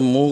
Mo